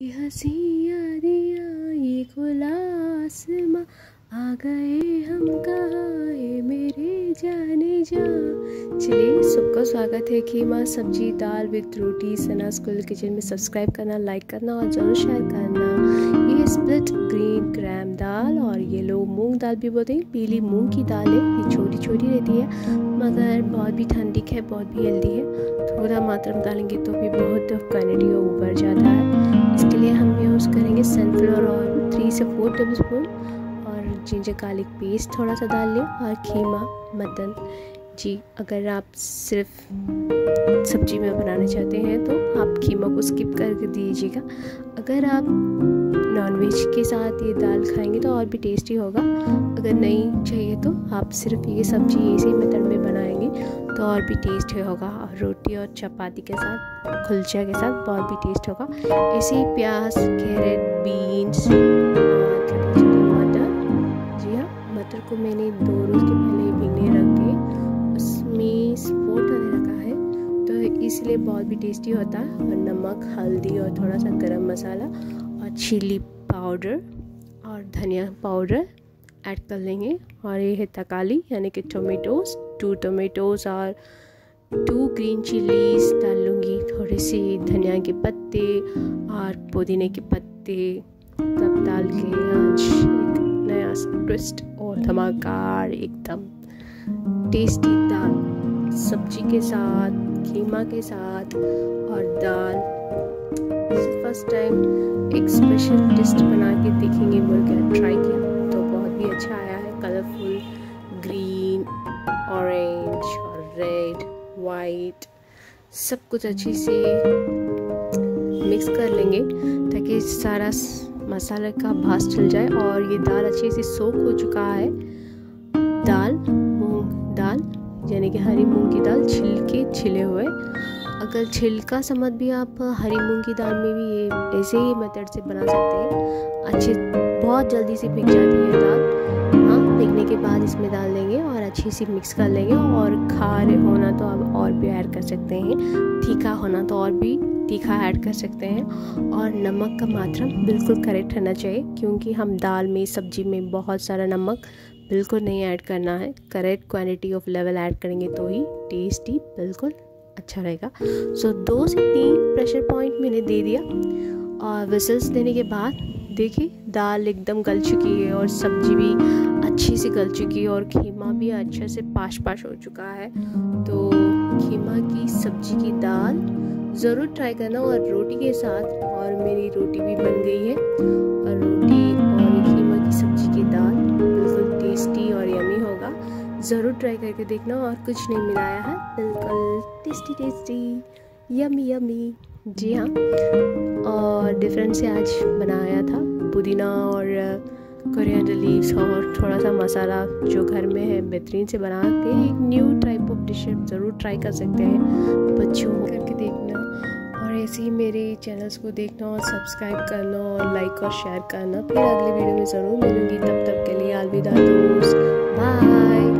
हसी यादिया ये खुला आ गए हम कहाँ मेरे जाने जा। चलिए, सबका स्वागत है कि माँ सब्ज़ी दाल विद रोटी, सना स्कूल किचन में सब्सक्राइब करना, लाइक करना और ज़रूर शेयर करना। ये स्प्लिट ग्रीन क्रैम दाल और ये लोग मूंग दाल भी बोलते हैं, पीली मूंग की दाल है, ये छोटी छोटी रहती है, मगर बहुत भी ठंडी है, बहुत भी हेल्दी है। थोड़ा मात्रा में डालेंगे तो भी बहुत क्वान्टिटी ऊपर जाता है। इसके लिए हम यूज़ करेंगे सनफ्लावर ऑयल थ्री से फोर टेबल स्पून और जिंजर गार्लिक पेस्ट थोड़ा सा डाल लें और खीमा, मटन। जी, अगर आप सिर्फ़ सब्ज़ी में बनाना चाहते हैं तो आप खीमा को स्किप कर दीजिएगा। अगर आप नॉनवेज के साथ ये दाल खाएँगे तो और भी टेस्टी होगा। अगर नहीं चाहिए तो आप सिर्फ़ ये सब्ज़ी इसी मेथड में बनाएँगे। तो और भी टेस्ट होगा। और रोटी और चपाती के साथ खुलचा के साथ बहुत भी टेस्ट होगा। ही प्याज कैरेट बीन्स मटर जी हाँ मटर को मैंने दो रोज़ के पहले भिगने रख के उसमें स्पोर्ट वाले रखा है। तो इसलिए बहुत भी टेस्टी होता। है और नमक, हल्दी और थोड़ा सा गरम मसाला और चिली पाउडर और धनिया पाउडर ऐड कर लेंगे और ये है तकाली यानी कि टोमेटोज टू टोमेटोज और टू ग्रीन चिलीज डाल लूँगी थोड़े से धनिया के पत्ते और पुदीने के पत्ते तब डाल के आज एक नया ट्विस्ट और धमाकार एकदम टेस्टी दाल सब्ज़ी के साथ कीमा के साथ और दाल फ़र्स्ट टाइम एक स्पेशल डिश बना के देखेंगे बोल के ट्राई किया अच्छा आया है कलरफुल ग्रीन ऑरेंज और रेड वाइट सब कुछ अच्छे से मिक्स कर लेंगे ताकि सारा मसाले का भास चल जाए और ये दाल अच्छे से सोख हो चुका है। दाल, मूंग दाल, यानी कि हरी मूंग की दाल छिलके, छिले हुए। अगर छिलका समझ भी आप हरी मूंग की दाल में भी ये, ऐसे ही मेथड से बना सकते हैं। अच्छे, बहुत जल्दी से पिक जाती है दाल। हाँ पिकने के बाद इसमें डाल देंगे और अच्छी सी मिक्स कर लेंगे और खारे होना तो आप और भी ऐड कर सकते हैं। तीखा होना तो और भी तीखा ऐड कर सकते हैं। और नमक का मात्रा बिल्कुल करेक्ट रहना चाहिए, क्योंकि हम दाल में, सब्ज़ी में बहुत सारा नमक बिल्कुल नहीं ऐड करना है। Correct quantity of level add करेंगे तो ही टेस्टी बिल्कुल अच्छा रहेगा। सो so, दो से तीन प्रेशर पॉइंट मैंने दे दिया और विसल्स देने के बाद देखिए दाल एकदम गल चुकी है और सब्ज़ी भी अच्छी से गल चुकी है और खीमा भी अच्छे से पाश पाश हो चुका है। तो खीमा की सब्ज़ी की दाल ज़रूर ट्राई करना और रोटी के साथ और मेरी रोटी भी बन गई है और ज़रूर ट्राई करके देखना और कुछ नहीं मिलाया है। बिल्कुल टेस्टी टेस्टी यमी यमी जी हाँ। और डिफरेंट से आज बनाया था पुदीना और कोरिएंडर लीव्स और थोड़ा सा मसाला जो घर में है, बेहतरीन से बना के एक न्यू टाइप ऑफ़ डिश ज़रूर ट्राई कर सकते हैं। बच्चों, करके देखना। और ऐसे ही मेरे चैनल्स को देखना और सब्सक्राइब करना और लाइक और शेयर करना। फिर अगली वीडियो में ज़रूर मिलूँगी। तब तक के लिए अलविदा दोस्त। बाय